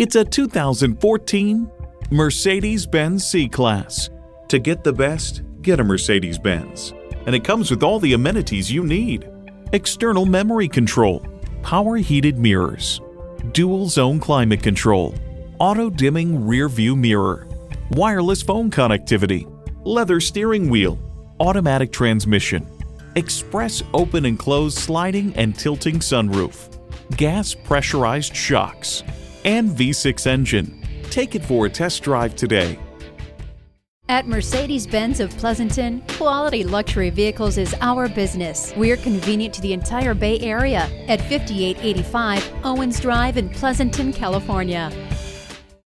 It's a 2014 Mercedes-Benz C-Class. To get the best, get a Mercedes-Benz. And it comes with all the amenities you need. External memory control, power heated mirrors, dual zone climate control, auto dimming rear view mirror, wireless phone connectivity, leather steering wheel, automatic transmission, express open and close sliding and tilting sunroof, gas pressurized shocks, and V6 engine. Take it for a test drive today. At Mercedes Benz of Pleasanton, quality luxury vehicles is our business. We're convenient to the entire Bay Area at 5885 Owens Drive in Pleasanton, California.